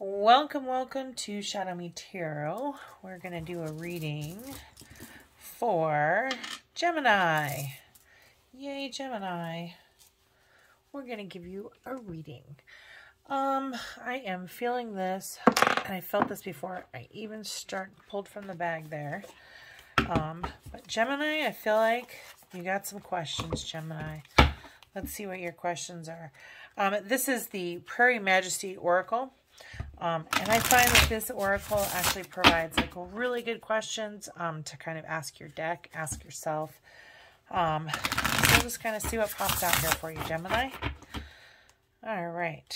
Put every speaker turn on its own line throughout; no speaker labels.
Welcome, welcome to Shadow Me Tarot. We're going to do a reading for Gemini. Yay, Gemini. We're going to give you a reading. Um, I am feeling this, and I felt this before I even start pulled from the bag there. Um, but Gemini, I feel like you got some questions, Gemini. Let's see what your questions are. Um, this is the Prairie Majesty Oracle. Um, and I find that this oracle actually provides like really good questions um, to kind of ask your deck, ask yourself. Um, so we'll just kind of see what pops out here for you, Gemini. All right.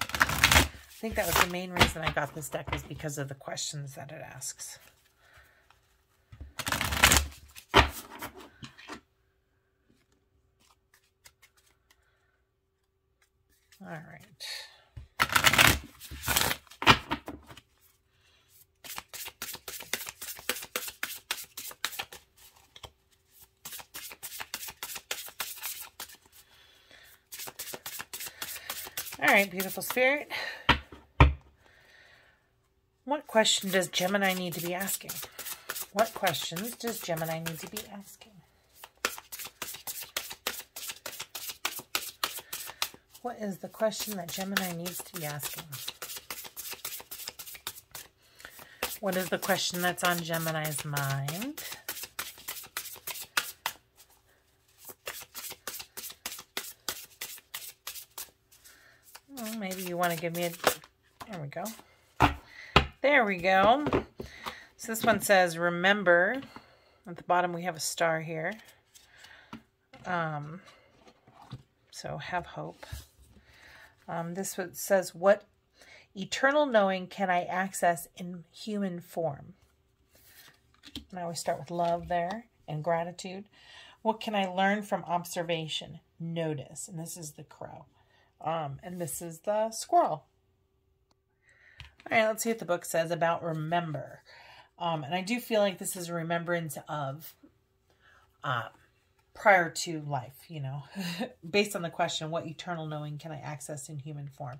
I think that was the main reason I got this deck was because of the questions that it asks. All right. All right, beautiful spirit. What question does Gemini need to be asking? What questions does Gemini need to be asking? What is the question that Gemini needs to be asking? What is the question that's on Gemini's mind? Well, maybe you want to give me a... There we go. There we go. So this one says, remember. At the bottom we have a star here. Um, so have hope. Um, this one says, what eternal knowing can I access in human form? And I always start with love there and gratitude. What can I learn from observation? Notice. And this is the crow. Um, and this is the squirrel. All right, let's see what the book says about remember. Um, and I do feel like this is a remembrance of uh, prior to life, you know, based on the question, what eternal knowing can I access in human form?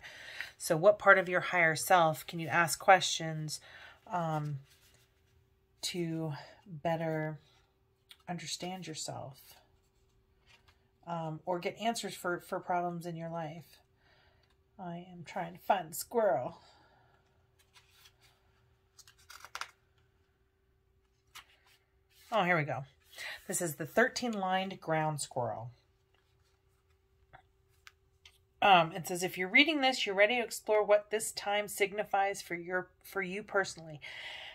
So what part of your higher self can you ask questions um, to better understand yourself? Um, or get answers for, for problems in your life. I am trying to find squirrel. Oh, here we go. This is the 13-lined ground squirrel. Um, it says, if you're reading this, you're ready to explore what this time signifies for your for you personally.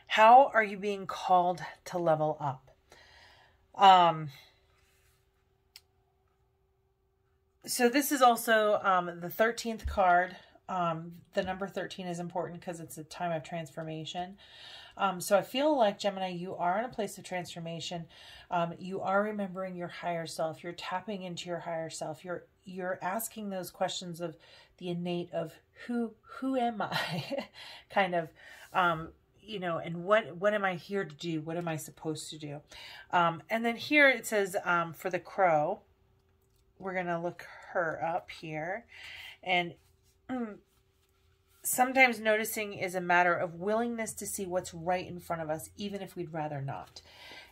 How are you being called to level up? Um, so this is also um, the 13th card. Um, the number 13 is important because it's a time of transformation. Um, so I feel like, Gemini, you are in a place of transformation. Um, you are remembering your higher self. You're tapping into your higher self. You're you're asking those questions of the innate of who who am I, kind of, um, you know, and what what am I here to do? What am I supposed to do? Um, and then here it says um, for the crow, we're gonna look her up here, and sometimes noticing is a matter of willingness to see what's right in front of us, even if we'd rather not.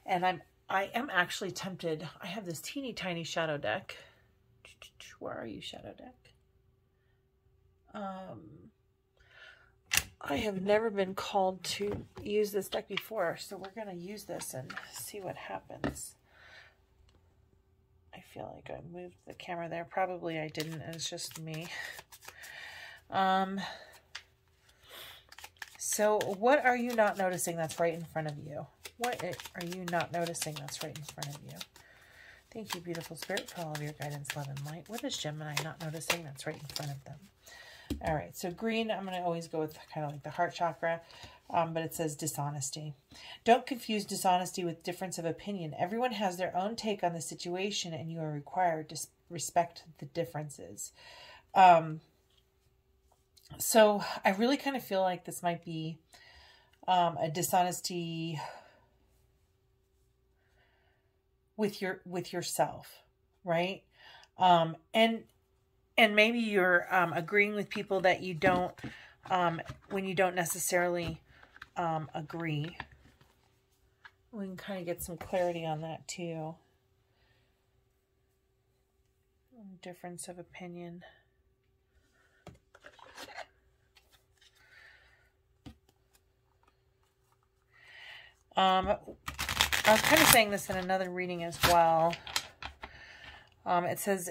And I'm I am actually tempted. I have this teeny tiny shadow deck. Where are you, shadow deck? Um, I have never been called to use this deck before, so we're going to use this and see what happens. I feel like I moved the camera there. Probably I didn't. It's just me. Um, so what are you not noticing that's right in front of you? What are you not noticing that's right in front of you? Thank you, beautiful spirit, for all of your guidance, love, and light. What is Gemini not noticing that's right in front of them? All right, so green, I'm going to always go with kind of like the heart chakra, um, but it says dishonesty. Don't confuse dishonesty with difference of opinion. Everyone has their own take on the situation, and you are required to respect the differences. Um, so I really kind of feel like this might be um, a dishonesty with your with yourself, right? Um, and and maybe you're um, agreeing with people that you don't, um, when you don't necessarily um, agree. We can kind of get some clarity on that too. Difference of opinion. Um, I was kind of saying this in another reading as well. Um, it says,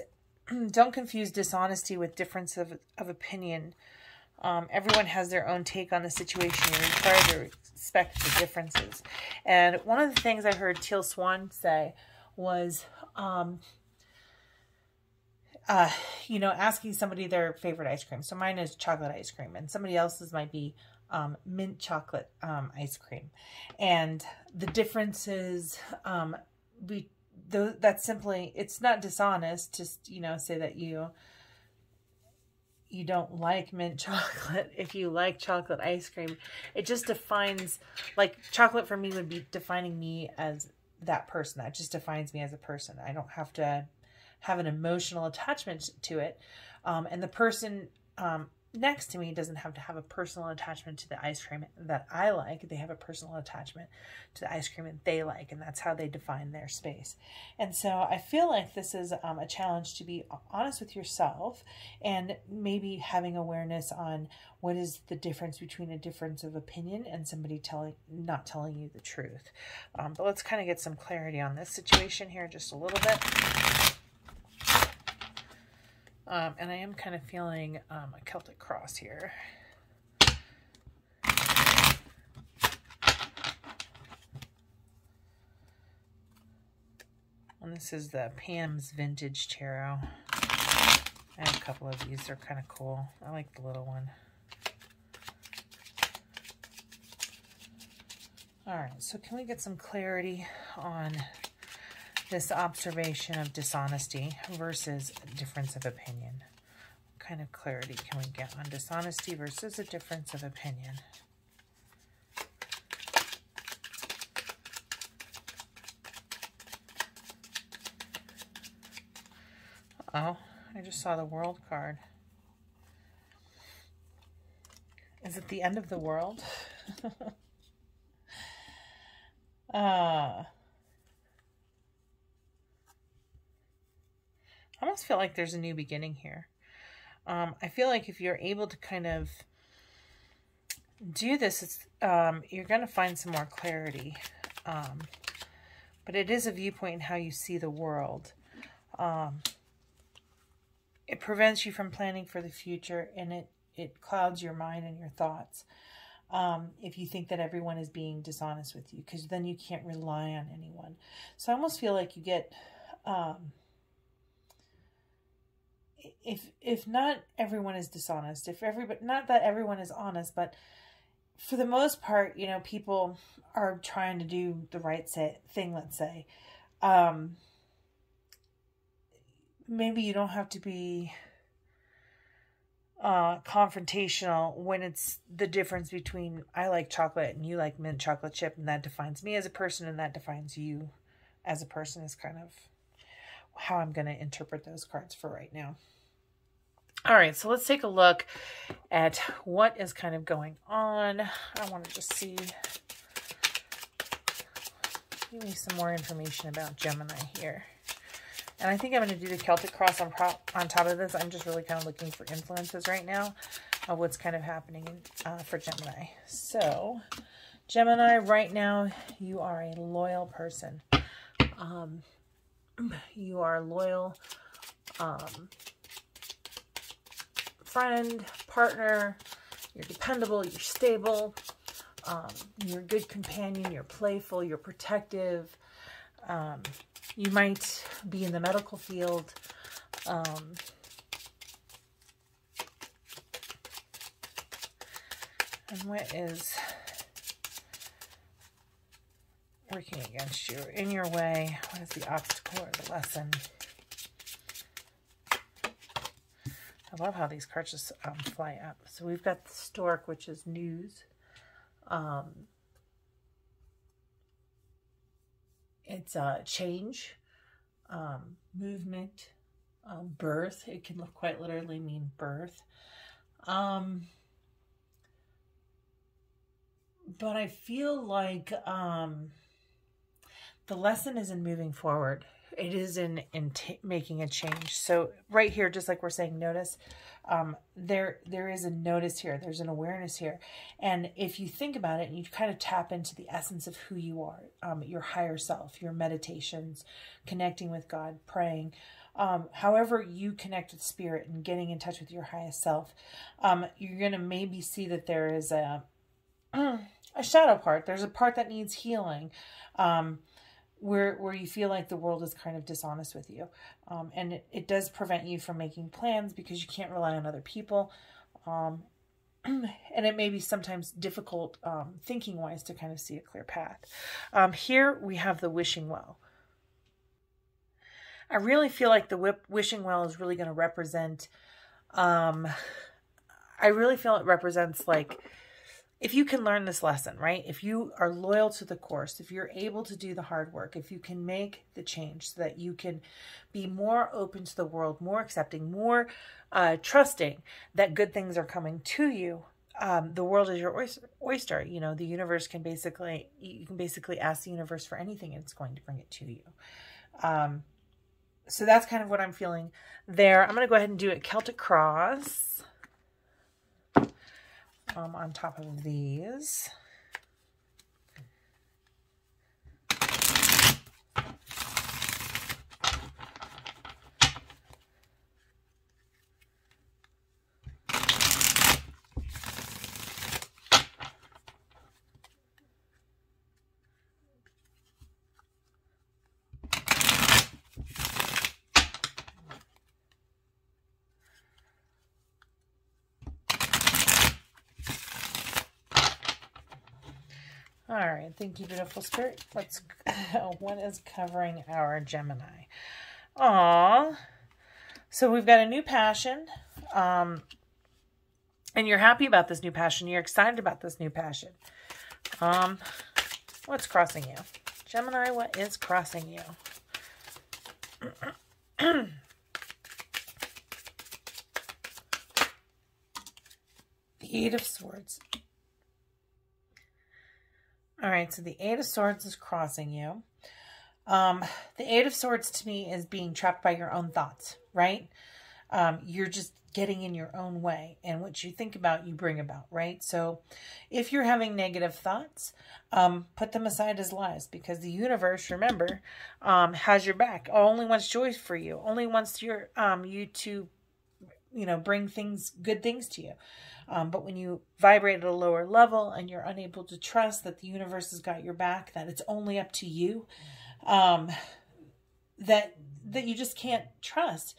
don't confuse dishonesty with difference of, of opinion. Um, everyone has their own take on the situation. You're required to respect the differences. And one of the things I heard Teal Swan say was, um, uh, you know, asking somebody their favorite ice cream. So mine is chocolate ice cream, and somebody else's might be um, mint chocolate um, ice cream. And the differences, um, we, th that's simply, it's not dishonest to, you know, say that you, you don't like mint chocolate if you like chocolate ice cream. It just defines, like chocolate for me would be defining me as that person. That just defines me as a person. I don't have to have an emotional attachment to it. Um, and the person um, next to me doesn't have to have a personal attachment to the ice cream that I like. They have a personal attachment to the ice cream that they like, and that's how they define their space. And so I feel like this is um, a challenge to be honest with yourself and maybe having awareness on what is the difference between a difference of opinion and somebody telling not telling you the truth. Um, but let's kind of get some clarity on this situation here just a little bit. Um, and I am kind of feeling um, a Celtic cross here. And this is the Pam's Vintage Tarot. I have a couple of these. They're kind of cool. I like the little one. All right, so can we get some clarity on this observation of dishonesty versus difference of opinion. What kind of clarity can we get on dishonesty versus a difference of opinion? oh, I just saw the world card. Is it the end of the world? uh, almost feel like there's a new beginning here. Um, I feel like if you're able to kind of do this, it's, um, you're going to find some more clarity. Um, but it is a viewpoint in how you see the world. Um, it prevents you from planning for the future and it, it clouds your mind and your thoughts. Um, if you think that everyone is being dishonest with you, because then you can't rely on anyone. So I almost feel like you get, um, if if not everyone is dishonest, if everybody not that everyone is honest, but for the most part, you know, people are trying to do the right say, thing, let's say. Um, maybe you don't have to be uh, confrontational when it's the difference between I like chocolate and you like mint chocolate chip, and that defines me as a person, and that defines you as a person, is kind of how I'm going to interpret those cards for right now. All right, so let's take a look at what is kind of going on. I want to just see, give me some more information about Gemini here. And I think I'm going to do the Celtic Cross on, on top of this. I'm just really kind of looking for influences right now of what's kind of happening uh, for Gemini. So, Gemini, right now, you are a loyal person. Um, you are loyal. Um, friend, partner, you're dependable, you're stable, um, you're a good companion, you're playful, you're protective. Um, you might be in the medical field. Um, and what is working against you in your way? What is the obstacle or the lesson? I love how these cards just um, fly up. So we've got the stork, which is news. Um, it's a uh, change, um, movement, um, birth. It can look quite literally mean birth. Um, but I feel like um, the lesson is in moving forward. It is in in making a change. So right here, just like we're saying, notice um, there there is a notice here. There's an awareness here, and if you think about it, and you kind of tap into the essence of who you are, um, your higher self, your meditations, connecting with God, praying. Um, however you connect with spirit and getting in touch with your highest self, um, you're going to maybe see that there is a, a shadow part. There's a part that needs healing. Um, where where you feel like the world is kind of dishonest with you. Um, and it, it does prevent you from making plans because you can't rely on other people. Um, and it may be sometimes difficult um, thinking wise to kind of see a clear path. Um, here we have the wishing well. I really feel like the wishing well is really going to represent, um, I really feel it represents like if you can learn this lesson, right? If you are loyal to the course, if you're able to do the hard work, if you can make the change so that you can be more open to the world, more accepting, more uh, trusting that good things are coming to you, um, the world is your oyster. You know, the universe can basically, you can basically ask the universe for anything and it's going to bring it to you. Um, so that's kind of what I'm feeling there. I'm going to go ahead and do a Celtic Cross um, on top of these. All right, thank you, beautiful spirit. Let's. what is covering our Gemini? Aw. So we've got a new passion, um, and you're happy about this new passion. You're excited about this new passion. Um, what's crossing you, Gemini? What is crossing you? the Eight of Swords. All right, so the Eight of Swords is crossing you. Um, the Eight of Swords to me is being trapped by your own thoughts, right? Um, you're just getting in your own way and what you think about you bring about right so if you're having negative thoughts um, put them aside as lies because the universe remember um, has your back only wants joy for you only wants your um, you to you know bring things good things to you um, but when you vibrate at a lower level and you're unable to trust that the universe has got your back, that it's only up to you, um, that that you just can't trust.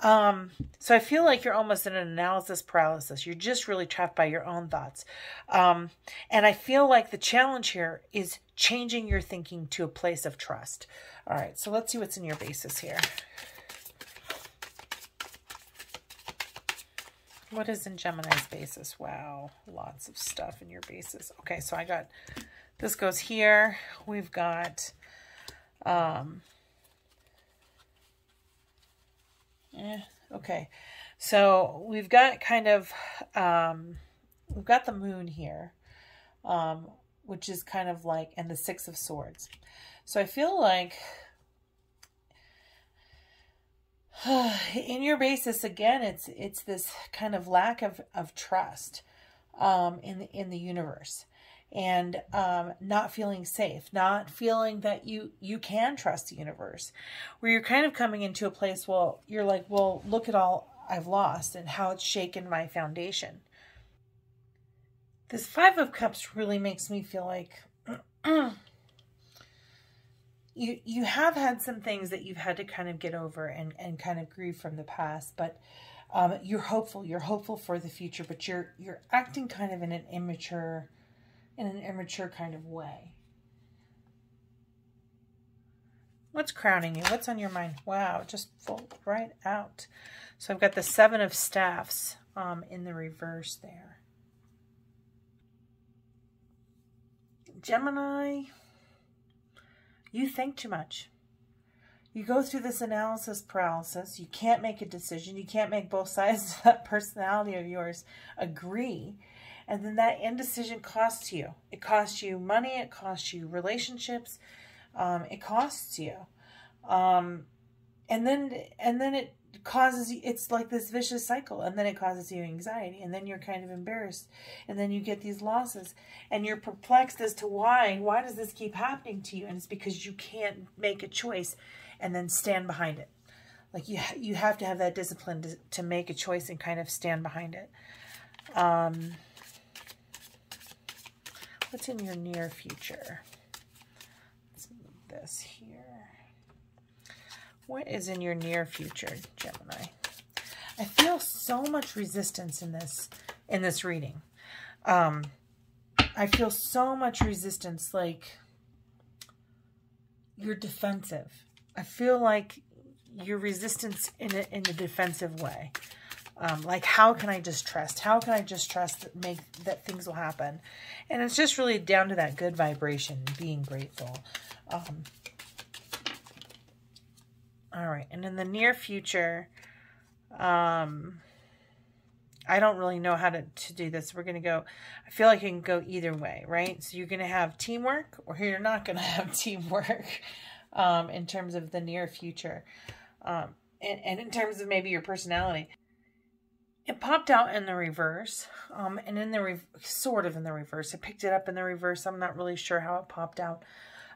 Um, so I feel like you're almost in an analysis paralysis. You're just really trapped by your own thoughts. Um, and I feel like the challenge here is changing your thinking to a place of trust. All right, so let's see what's in your basis here. What is in Gemini's basis? Wow, lots of stuff in your basis. Okay, so I got, this goes here. We've got, um, eh, okay. So we've got kind of, um, we've got the moon here, um, which is kind of like, and the six of swords. So I feel like in your basis again it's it's this kind of lack of of trust um in the in the universe and um not feeling safe not feeling that you you can trust the universe where you're kind of coming into a place well you're like well look at all I've lost and how it's shaken my foundation. This five of cups really makes me feel like you you have had some things that you've had to kind of get over and and kind of grieve from the past but um, you're hopeful you're hopeful for the future but you're you're acting kind of in an immature in an immature kind of way. What's crowning you? What's on your mind? Wow just fold right out. So i've got the seven of staffs um, in the reverse there. Gemini you think too much. you go through this analysis paralysis. You can't make a decision. You can't make both sides of that personality of yours agree. And then that indecision costs you. It costs you money. It costs you relationships. Um, it costs you. Um, and then, and then it causes you, it's like this vicious cycle and then it causes you anxiety and then you're kind of embarrassed and then you get these losses and you're perplexed as to why, why does this keep happening to you? And it's because you can't make a choice and then stand behind it. Like you, you have to have that discipline to, to make a choice and kind of stand behind it. Um, what's in your near future? Let's move this here. What is in your near future, Gemini? I feel so much resistance in this in this reading. Um, I feel so much resistance, like you're defensive. I feel like your resistance in a, in a defensive way. Um, like, how can I just trust? How can I just trust that make that things will happen? And it's just really down to that good vibration, being grateful. Um, all right. And in the near future, um, I don't really know how to, to do this. We're going to go, I feel like it can go either way, right? So you're going to have teamwork or you're not going to have teamwork um, in terms of the near future. Um, and, and in terms of maybe your personality. It popped out in the reverse, um, and in the re sort of in the reverse. I picked it up in the reverse. I'm not really sure how it popped out.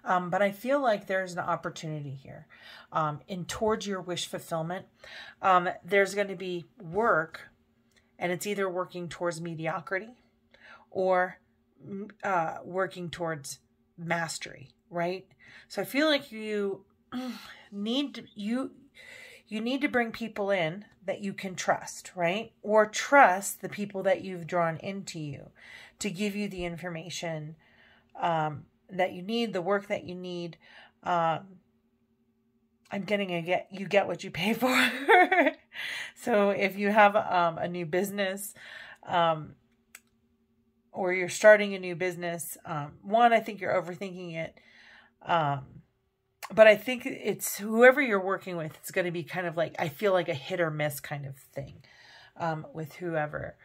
Um, but I feel like there's an opportunity here um, in towards your wish fulfillment. Um, there's going to be work, and it's either working towards mediocrity or uh, working towards mastery, right? So I feel like you need to, you you need to bring people in that you can trust, right? Or trust the people that you've drawn into you to give you the information um, that you need, the work that you need. Um, I'm getting a get you get what you pay for. so if you have um, a new business, um, or you're starting a new business, um, one, I think you're overthinking it. Um, but I think it's whoever you're working with, it's going to be kind of like, I feel like a hit or miss kind of thing um, with whoever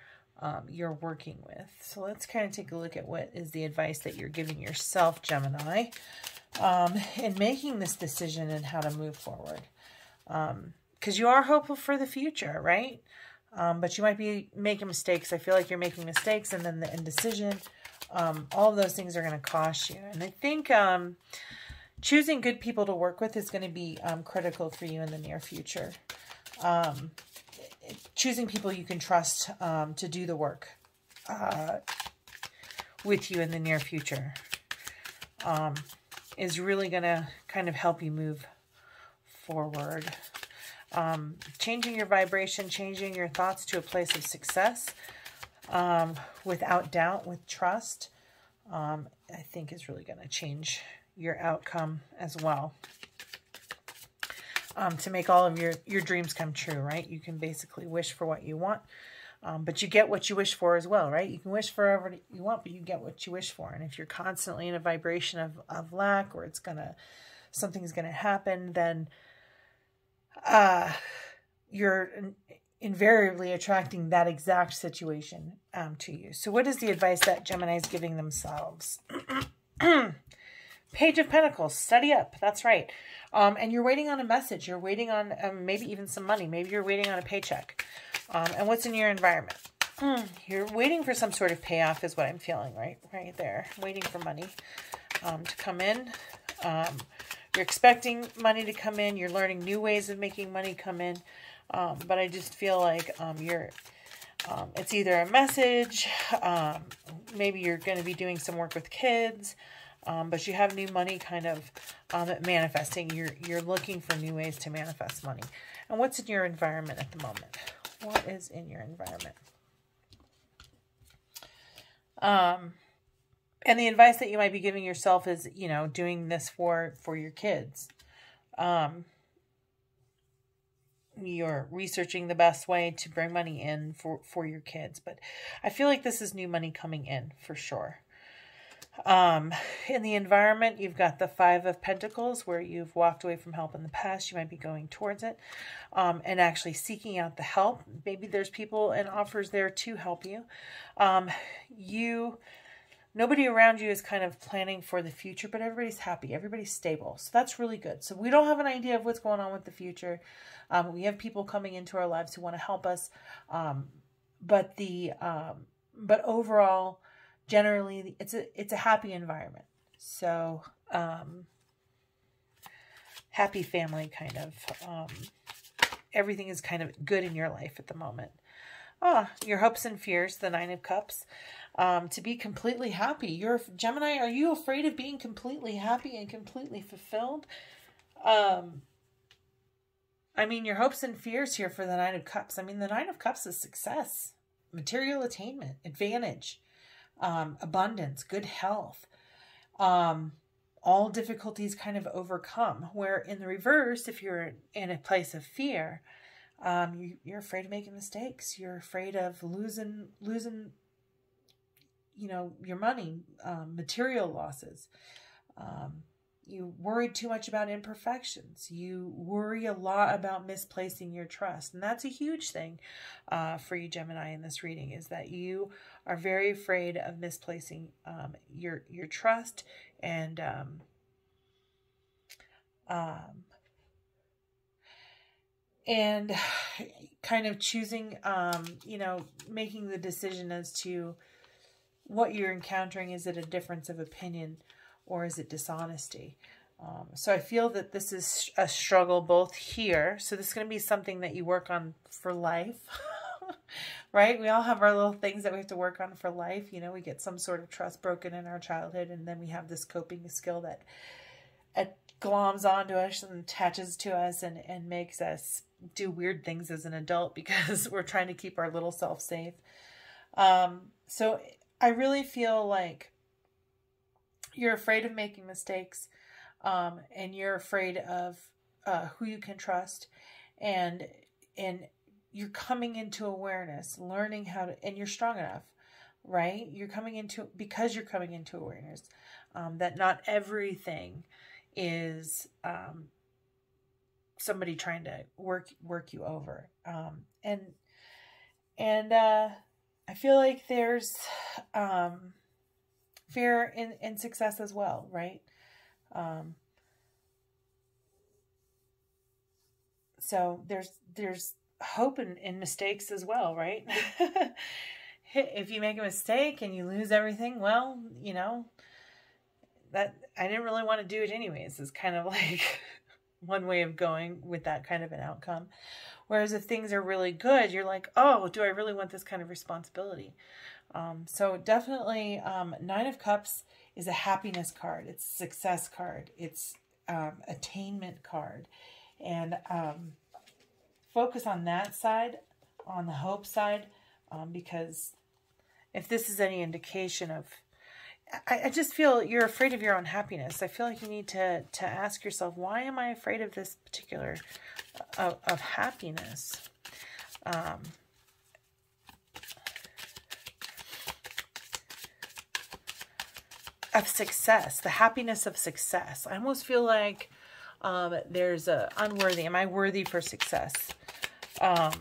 um, you're working with. So let's kind of take a look at what is the advice that you're giving yourself, Gemini, um, in making this decision and how to move forward. Because um, you are hopeful for the future, right? Um, but you might be making mistakes. I feel like you're making mistakes and then the indecision. Um, all of those things are going to cost you. And I think choosing good people to work with is going to be critical for you in the near future. Um, choosing people you can trust um, to do the work uh, with you in the near future um, is really going to kind of help you move forward. Um, changing your vibration, changing your thoughts to a place of success um, without doubt, with trust, um, I think is really going to change your outcome as well um, to make all of your, your dreams come true, right? You can basically wish for what you want, um, but you get what you wish for as well, right? You can wish for whatever you want, but you get what you wish for. And if you're constantly in a vibration of, of lack or it's going to, something's going to happen, then uh, you're invariably attracting that exact situation um, to you. So what is the advice that Gemini is giving themselves? Page of Pentacles, study up. That's right. Um, and you're waiting on a message. You're waiting on um, maybe even some money. Maybe you're waiting on a paycheck. Um, and what's in your environment? Mm, you're waiting for some sort of payoff is what I'm feeling right right there. Waiting for money um, to come in. Um, you're expecting money to come in. You're learning new ways of making money come in. Um, but I just feel like you're it's either a message, maybe you're going to be doing some work with kids, um, but you have new money kind of um, manifesting. You're, you're looking for new ways to manifest money. And what's in your environment at the moment? What is in your environment? Um, and the advice that you might be giving yourself is, you know, doing this for, for your kids. Um, you're researching the best way to bring money in for, for your kids. But I feel like this is new money coming in for sure. Um, in the environment, you've got the Five of Pentacles, where you've walked away from help in the past. You might be going towards it um, and actually seeking out the help. Maybe there's people and offers there to help you. Um, you, nobody around you is kind of planning for the future, but everybody's happy. Everybody's stable. So that's really good. So we don't have an idea of what's going on with the future. Um, we have people coming into our lives who want to help us. Um, but the, um, but overall, generally it's a it's a happy environment. So um, happy family kind of um, everything is kind of good in your life at the moment. Ah, your hopes and fears, the Nine of Cups. Um, to be completely happy. You're Gemini. Are you afraid of being completely happy and completely fulfilled? Um, I mean, your hopes and fears here for the Nine of Cups. I mean, the Nine of Cups is success, material attainment, advantage um, abundance, good health, um, all difficulties kind of overcome. Where in the reverse, if you're in a place of fear, um, you, you're afraid of making mistakes. You're afraid of losing losing, you know, your money, um, material losses. Um, you worry too much about imperfections. You worry a lot about misplacing your trust. And that's a huge thing uh, for you, Gemini, in this reading, is that you are very afraid of misplacing um, your, your trust and um, um, and kind of choosing, um, you know, making the decision as to what you're encountering. Is it a difference of opinion? Or is it dishonesty? Um, so I feel that this is a struggle both here. So this is going to be something that you work on for life, right? We all have our little things that we have to work on for life. You know, we get some sort of trust broken in our childhood, and then we have this coping skill that it gloms onto us and attaches to us and, and makes us do weird things as an adult because we're trying to keep our little self safe. Um, so I really feel like you're afraid of making mistakes um, and you're afraid of uh, who you can trust and and you're coming into awareness learning how to and you're strong enough right? You're coming into because you're coming into awareness um, that not everything is um, somebody trying to work work you over um, and and uh, I feel like there's um, fear in, in success as well, right? Um, so there's there's hope in, in mistakes as well, right? if you make a mistake and you lose everything, well, you know, that I didn't really want to do it anyways is kind of like one way of going with that kind of an outcome. Whereas if things are really good, you're like, oh, do I really want this kind of responsibility? Um, so definitely um, Nine of Cups is a happiness card. It's a success card. It's um, attainment card. And um, focus on that side, on the hope side, um, because if this is any indication of I, I, just feel you're afraid of your own happiness. I feel like you need to to ask yourself, why am I afraid of this particular uh, of, of happiness? Of success, the happiness of success. I almost feel like um, there's a unworthy. Am I worthy for success? Um,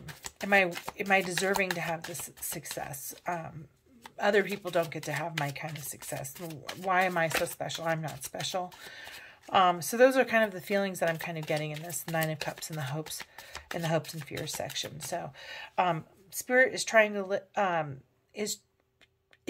am I am I deserving to have this success? Um, other people don't get to have my kind of success. Why am I so special? I'm not special. Um, so those are kind of the feelings that I'm kind of getting in this Nine of Cups and the hopes in the hopes and fears section. So um, Spirit is trying to um, is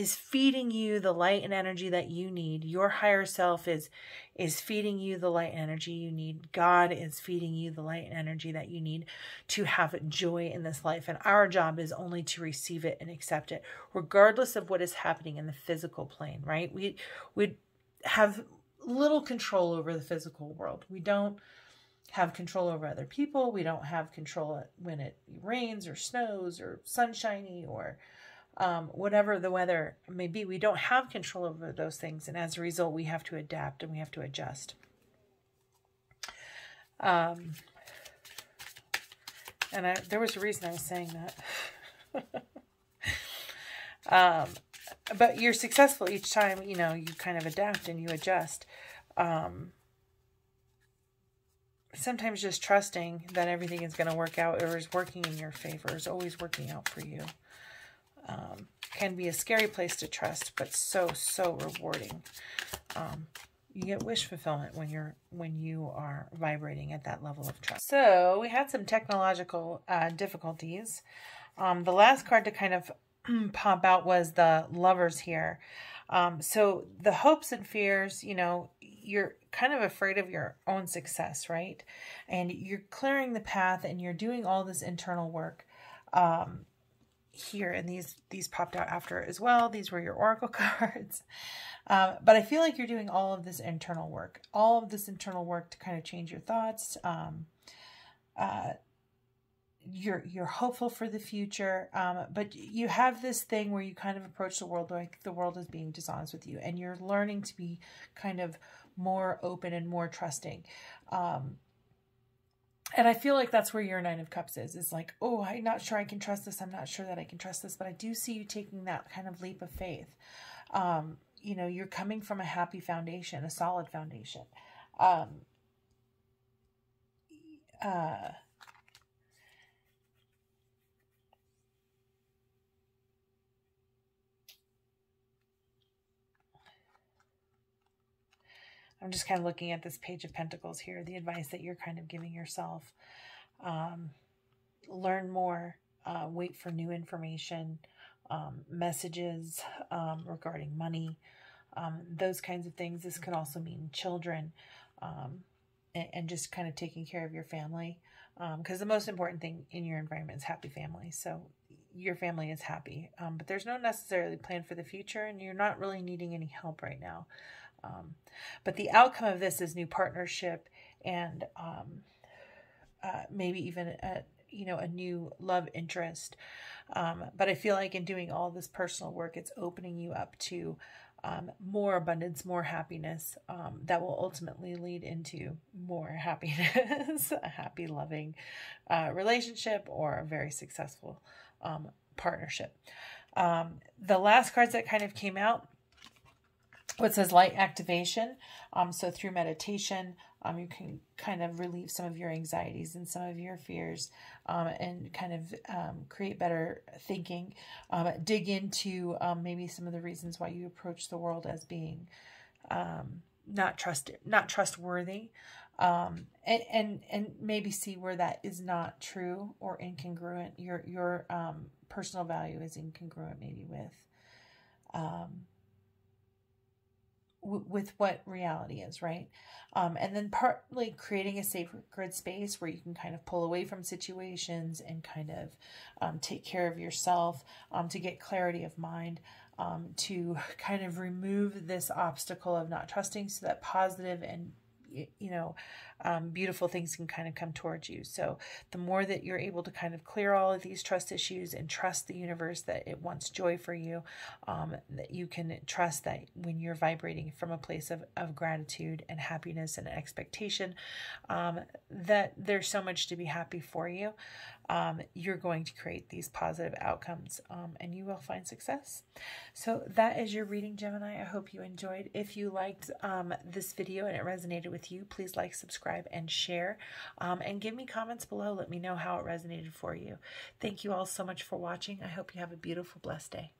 is feeding you the light and energy that you need. Your higher self is is feeding you the light and energy you need. God is feeding you the light and energy that you need to have joy in this life. And our job is only to receive it and accept it, regardless of what is happening in the physical plane, right? We we have little control over the physical world. We don't have control over other people. We don't have control when it rains or snows or sunshiny or um, whatever the weather may be. We don't have control over those things. And as a result, we have to adapt and we have to adjust. Um, and I, there was a reason I was saying that. um, but you're successful each time, you know, you kind of adapt and you adjust. Um, sometimes just trusting that everything is going to work out or is working in your favor is always working out for you. Um, can be a scary place to trust, but so, so rewarding. Um, you get wish fulfillment when you're when you are vibrating at that level of trust. So we had some technological uh, difficulties. Um, the last card to kind of pop out was the lovers here. Um, so the hopes and fears, you know, you're kind of afraid of your own success, right? And you're clearing the path and you're doing all this internal work. Um, here and these these popped out after as well. These were your oracle cards. Um, but i feel like you're doing all of this internal work all of this internal work to kind of change your thoughts. Um, uh, you're you're hopeful for the future um, but you have this thing where you kind of approach the world like the world is being dishonest with you and you're learning to be kind of more open and more trusting. Um, and I feel like that's where your Nine of Cups is. It's like, oh, I'm not sure I can trust this. I'm not sure that I can trust this. But I do see you taking that kind of leap of faith. Um, you know, you're coming from a happy foundation, a solid foundation. Um, uh, I'm just kind of looking at this page of pentacles here, the advice that you're kind of giving yourself. Um, learn more, uh, wait for new information, um, messages um, regarding money, um, those kinds of things. This could also mean children um, and, and, just kind of taking care of your family. Because um, the most important thing in your environment is happy family. So your family is happy, but there's no necessarily plan for the future, and you're not really needing any help right now. Um, but the outcome of this is new partnership and um, uh, maybe even a, you know a new love interest. Um, but I feel like in doing all this personal work, it's opening you up to um, more abundance, more happiness um, that will ultimately lead into more happiness, a happy, loving uh, relationship, or a very successful um, partnership. The last cards that kind of came out what says light activation. Um, so through meditation, um, you can kind of relieve some of your anxieties and some of your fears um, and kind of um, create better thinking. Um, dig into um, maybe some of the reasons why you approach the world as being um, not trust not trustworthy. Um, and, and, and maybe see where that is not true or incongruent. Your, your, um, personal value is incongruent maybe with, um, with what reality is, right? Um, and then partly creating a sacred space where you can kind of pull away from situations and kind of um, take care of yourself um, to get clarity of mind. Um, to kind of remove this obstacle of not trusting so that positive and you know, um, beautiful things can kind of come towards you. So the more that you're able to kind of clear all of these trust issues and trust the universe that it wants joy for you, um, that you can trust that when you're vibrating from a place of, of gratitude and happiness and expectation, um, that there's so much to be happy for you um, you're going to create these positive outcomes um, and you will find success. So that is your reading, Gemini. I hope you enjoyed. If you liked um, this video and it resonated with you, please like, subscribe, and share. Um, and give me comments below. Let me know how it resonated for you. Thank you all so much for watching. I hope you have a beautiful, blessed day.